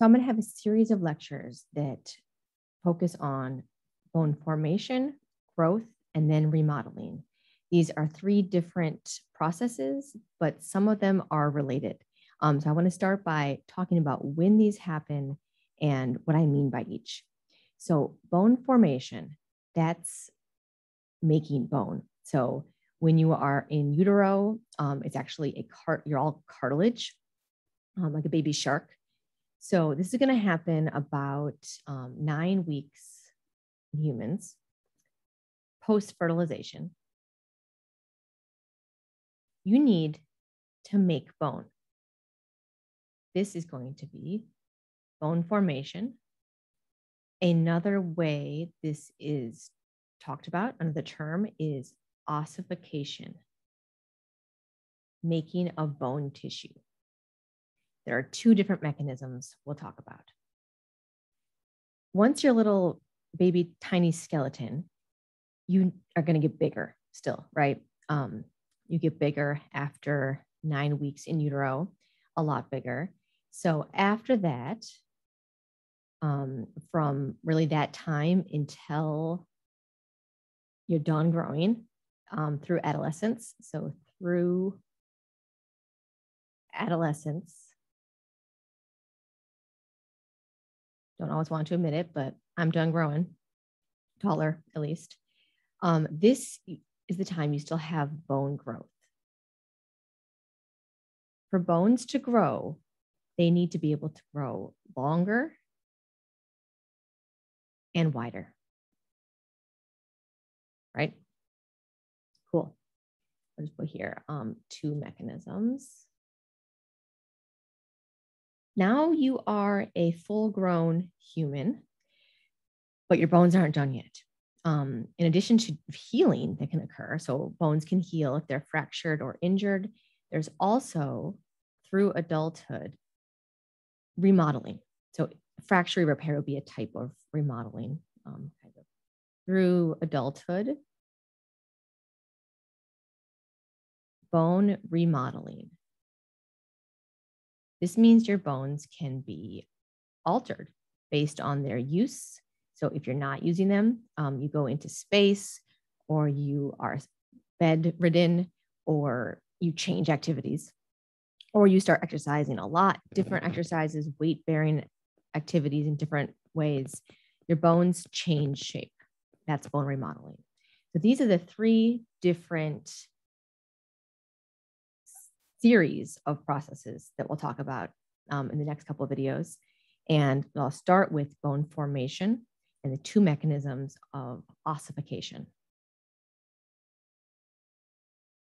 So I'm going to have a series of lectures that focus on bone formation, growth, and then remodeling. These are three different processes, but some of them are related. Um, so I want to start by talking about when these happen and what I mean by each. So bone formation, that's making bone. So when you are in utero, um, it's actually a cart, you're all cartilage, um, like a baby shark. So this is going to happen about um, nine weeks in humans post fertilization. You need to make bone. This is going to be bone formation. Another way this is talked about under the term is ossification, making of bone tissue. There are two different mechanisms we'll talk about. Once your little baby tiny skeleton, you are going to get bigger still, right? Um, you get bigger after nine weeks in utero, a lot bigger. So after that, um, from really that time until you're done growing um, through adolescence. So through adolescence, don't always want to admit it, but I'm done growing, taller at least. Um, this is the time you still have bone growth. For bones to grow, they need to be able to grow longer and wider. Right? Cool. I'll just put here um, two mechanisms. Now you are a full grown human, but your bones aren't done yet. Um, in addition to healing that can occur, so bones can heal if they're fractured or injured, there's also through adulthood remodeling. So fracture repair would be a type of remodeling um, kind of through adulthood. Bone remodeling. This means your bones can be altered based on their use. So if you're not using them, um, you go into space or you are bedridden or you change activities or you start exercising a lot, different exercises, weight bearing activities in different ways, your bones change shape. That's bone remodeling. So these are the three different series of processes that we'll talk about um, in the next couple of videos. And I'll start with bone formation and the two mechanisms of ossification.